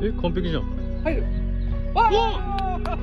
え完璧じゃん。入る。わあ